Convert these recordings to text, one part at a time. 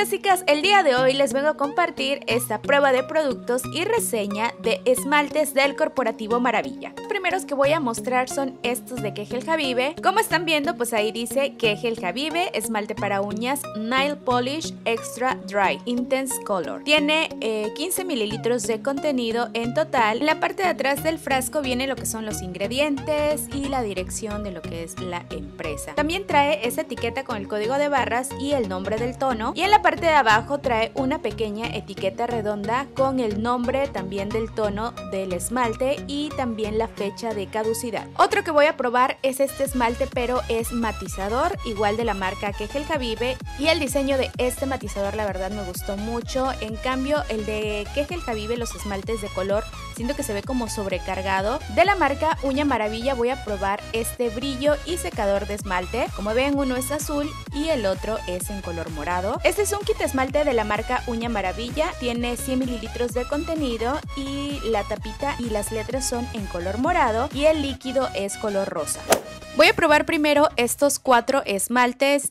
fantásticas, el día de hoy les vengo a compartir esta prueba de productos y reseña de esmaltes del corporativo Maravilla. Primeros que voy a mostrar son estos de Kegel Javive. Como están viendo, pues ahí dice Kegel Javive, esmalte para uñas Nail Polish Extra Dry Intense Color. Tiene 15 eh, mililitros de contenido en total. En la parte de atrás del frasco viene lo que son los ingredientes y la dirección de lo que es la empresa. También trae esa etiqueta con el código de barras y el nombre del tono y en la parte de abajo trae una pequeña etiqueta redonda con el nombre también del tono del esmalte y también la fecha de caducidad. Otro que voy a probar es este esmalte pero es matizador, igual de la marca Kegel Javive y el diseño de este matizador la verdad me gustó mucho. En cambio el de Kegel Javive, los esmaltes de color, siento que se ve como sobrecargado. De la marca Uña Maravilla voy a probar este brillo y secador de esmalte. Como ven uno es azul y el otro es en color morado. Este es un kit esmalte de la marca Uña Maravilla, tiene 100 mililitros de contenido y la tapita y las letras son en color morado y el líquido es color rosa. Voy a probar primero estos cuatro esmaltes.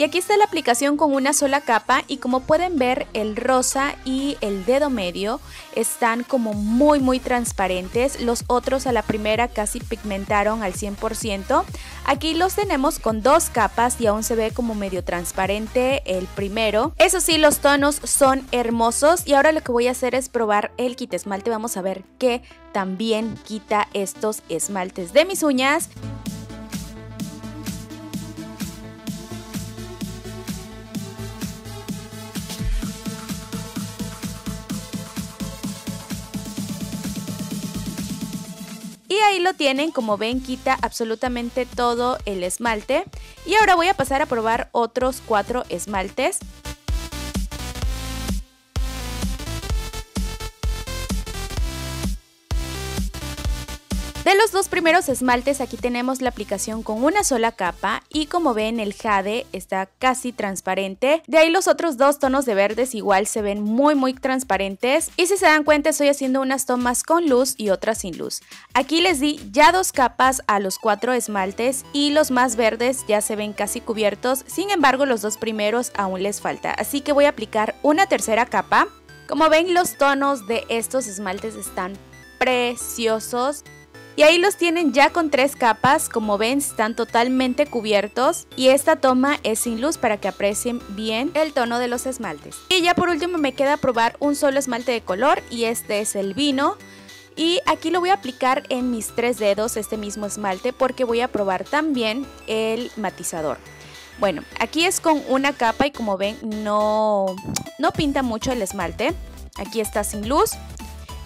Y aquí está la aplicación con una sola capa y como pueden ver el rosa y el dedo medio están como muy muy transparentes. Los otros a la primera casi pigmentaron al 100%. Aquí los tenemos con dos capas y aún se ve como medio transparente el primero. Eso sí, los tonos son hermosos y ahora lo que voy a hacer es probar el kit esmalte. Vamos a ver qué también quita estos esmaltes de mis uñas. Ahí lo tienen, como ven quita absolutamente todo el esmalte. Y ahora voy a pasar a probar otros cuatro esmaltes. De los dos primeros esmaltes aquí tenemos la aplicación con una sola capa y como ven el jade está casi transparente. De ahí los otros dos tonos de verdes igual se ven muy muy transparentes y si se dan cuenta estoy haciendo unas tomas con luz y otras sin luz. Aquí les di ya dos capas a los cuatro esmaltes y los más verdes ya se ven casi cubiertos, sin embargo los dos primeros aún les falta. Así que voy a aplicar una tercera capa. Como ven los tonos de estos esmaltes están preciosos. Y ahí los tienen ya con tres capas, como ven están totalmente cubiertos y esta toma es sin luz para que aprecien bien el tono de los esmaltes. Y ya por último me queda probar un solo esmalte de color y este es el vino. Y aquí lo voy a aplicar en mis tres dedos este mismo esmalte porque voy a probar también el matizador. Bueno, aquí es con una capa y como ven no, no pinta mucho el esmalte. Aquí está sin luz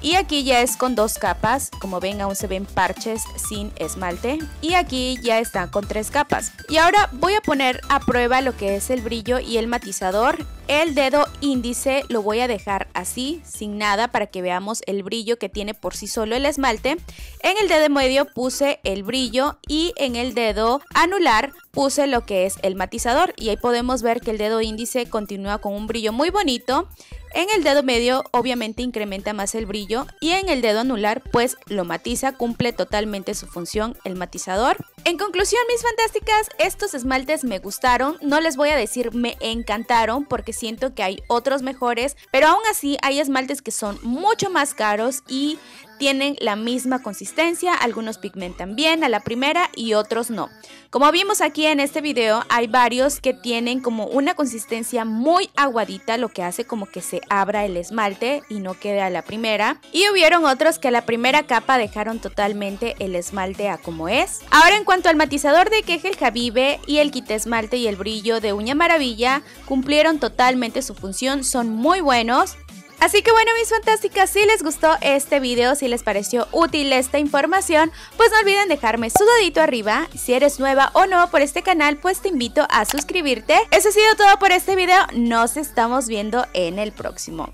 y aquí ya es con dos capas, como ven aún se ven parches sin esmalte. Y aquí ya está con tres capas. Y ahora voy a poner a prueba lo que es el brillo y el matizador. El dedo índice lo voy a dejar así, sin nada, para que veamos el brillo que tiene por sí solo el esmalte. En el dedo medio puse el brillo y en el dedo anular puse lo que es el matizador. Y ahí podemos ver que el dedo índice continúa con un brillo muy bonito. En el dedo medio obviamente incrementa más el brillo y en el dedo anular pues lo matiza, cumple totalmente su función el matizador. En conclusión mis fantásticas, estos esmaltes me gustaron, no les voy a decir me encantaron porque siento que hay otros mejores, pero aún así hay esmaltes que son mucho más caros y tienen la misma consistencia, algunos pigmentan bien a la primera y otros no. Como vimos aquí en este video, hay varios que tienen como una consistencia muy aguadita, lo que hace como que se abra el esmalte y no quede a la primera. Y hubieron otros que a la primera capa dejaron totalmente el esmalte a como es. Ahora en cuanto al matizador de Kegel Javive y el kit esmalte y el brillo de Uña Maravilla, cumplieron totalmente su función, son muy buenos. Así que bueno mis fantásticas, si les gustó este video, si les pareció útil esta información, pues no olviden dejarme su dedito arriba. Si eres nueva o nuevo por este canal, pues te invito a suscribirte. Eso ha sido todo por este video, nos estamos viendo en el próximo.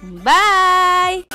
Bye.